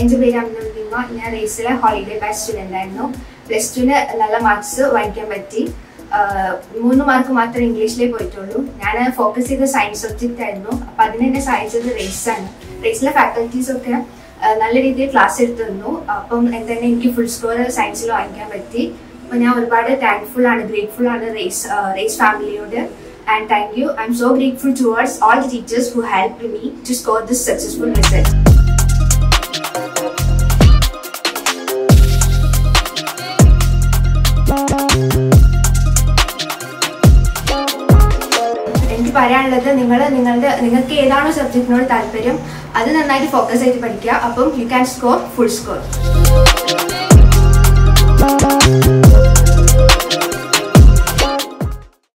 എന്റെ പേര് അഭിനന്ദിമ. ഞാൻ റേസിലെ ഹോളിഡേ ബാച്ച് സ്റ്റുഡന്റ് ആയിരുന്നു. പ്ലസ് ടുവിന് നല്ല മാർക്സ് വാങ്ങിക്കാൻ പറ്റി. മൂന്ന് മാർക്ക് മാത്രമേ ഇംഗ്ലീഷിലേ പോയിട്ടുള്ളൂ. ഞാൻ ഫോക്കസ് ചെയ്ത സയൻസ് സബ്ജക്റ്റ് ആയിരുന്നു. അപ്പം അതിന് എന്നെ സഹായിച്ചത് റേസാണ് റേസിലെ ഫാക്കൽറ്റീസൊക്കെ നല്ല രീതിയിൽ ക്ലാസ് എടുത്തു തന്നു. അപ്പം എന്തായാലും എനിക്ക് ഫുൾ സ്കോർ സയൻസിൽ വാങ്ങിക്കാൻ പറ്റി. അപ്പം ഞാൻ ഒരുപാട് താങ്ക്ഫുൾ ആണ് ഗ്രേറ്റ്ഫുൾ ആണ് raise raise ഫാമിലിയോട് and thank you I am so grateful towards all the teachers who help me to score this successful പറയാനുള്ളത് നിങ്ങൾ നിങ്ങളുടെ നിങ്ങൾക്ക് ഏതാണോ സബ്ജക്റ്റിനോട് താല്പര്യം അത് നന്നായിട്ട് ഫോക്കസ് ചെയ്ത് പഠിക്കുക. അപ്പം you can score full score